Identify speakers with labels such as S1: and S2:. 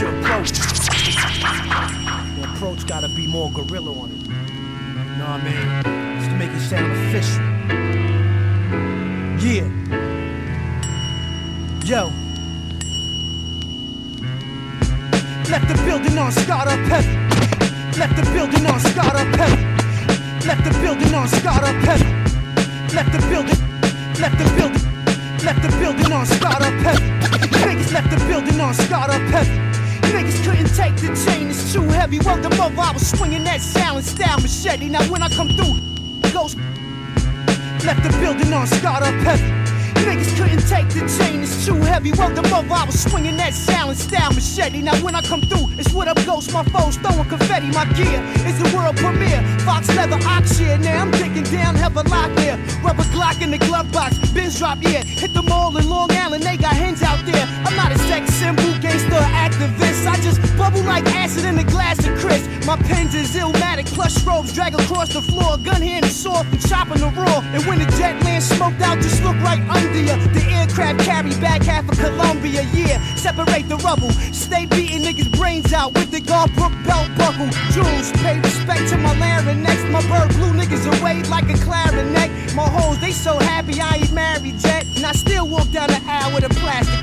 S1: your approach. The approach gotta be more gorilla on it. You know what I mean? Just to make it sound official. Yeah. Yo. Left the building on scarred up heavy. Left the building on scarred up heavy. Left the building on scarred up heavy. Left the building. Left the building. Left the building on scarred up heavy. Niggas left the building on scarred up heavy. Take the chain, it's too heavy. Word the mother, I was swinging that silent style machete. Now when I come through, ghost left the building on scarred up heavy. Niggas couldn't take the chain, it's too heavy. Word the mother, I was swinging that silent style machete. Now when I come through, it's what up ghost, my foes throwing confetti. My gear is the world premiere. Fox leather ox shit. Now I'm digging down, have a lock there. Rubber Glock in the glove box, Benz drop, yeah. Hit the mall in Long Island, they got hens out there. I'm not a sex symbol, activist. Like acid in a glass of crisp. My pens is illmatic, plush robes drag across the floor. Gun hand is soft from chopping the raw. And when the jet lands smoked out, just look right under you. The aircraft carry back half of Colombia, yeah. Separate the rubble. Stay beating niggas' brains out with the Garbrook belt buckle. Jewels, pay respect to my larynx. My bird blew niggas away like a clarinet. My hoes, they so happy I ain't married yet. And I still walk down the aisle with a plastic